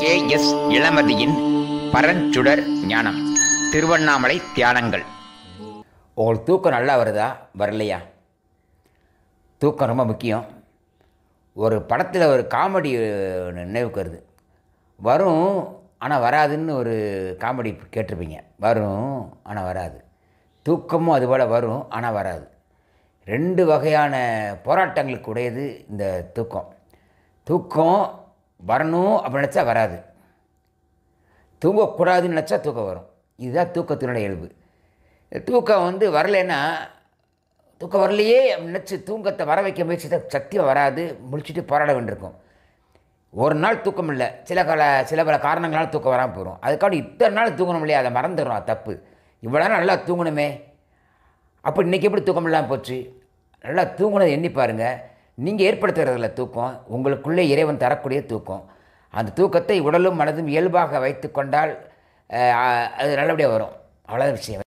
K S இளமதியின் பரஞ்சுடர் ஞானம். திருவண்ணாமலை தியானங்கள். உங்களுக்கு தூக்கம் நல்லா வருதா? வரலையா? தூக்கம் ரொம்ப முக்கியம். ஒரு படத்தில் ஒரு காமெடி நினைவுக்கு வருது. வரும் ஆனால் வராதுன்னு ஒரு காமெடி கேட்டிருப்பீங்க. வரும் ஆனால் வராது. தூக்கமும் அதுபோல் வரும் ஆனால் வராது. ரெண்டு வகையான போராட்டங்களுக்கு உடையது இந்த தூக்கம். தூக்கம் வரணும் அப்படி நினச்சா வராது. தூங்கக்கூடாதுன்னு நினச்சா தூக்கம் வரும். இதுதான் தூக்கத்தினுடைய இயல்பு. தூக்கம் வந்து வரலைன்னா தூக்கம் வரலையே நினச்சி தூக்கத்தை வர வைக்க முயற்சி சக்தியாக வராது. முடிச்சுட்டு போராட வேண்டியிருக்கும். ஒரு நாள் தூக்கம் இல்லை. சில கால சில பல காரணங்களால் தூக்கம் வராமல் போயிடும் அதுக்காக இத்தனை நாள் தூங்கணும் இல்லையா? அதை மறந்துடும் தப்பு. இவ்வளோ நாள் நல்லா தூங்கணுமே. அப்போ இன்றைக்கி எப்படி தூக்கம் இல்லாமல் போச்சு? நல்லா தூங்கினதை எண்ணி பாருங்கள் நீங்கள் ஏற்படுத்துகிறதில்ல தூக்கம் உங்களுக்குள்ளே இறைவன் தரக்கூடிய தூக்கம். அந்த தூக்கத்தை உடலும் மனதும் இயல்பாக வைத்து கொண்டால் அது நல்லபடியாக வரும். அவ்வளோ விஷயம்.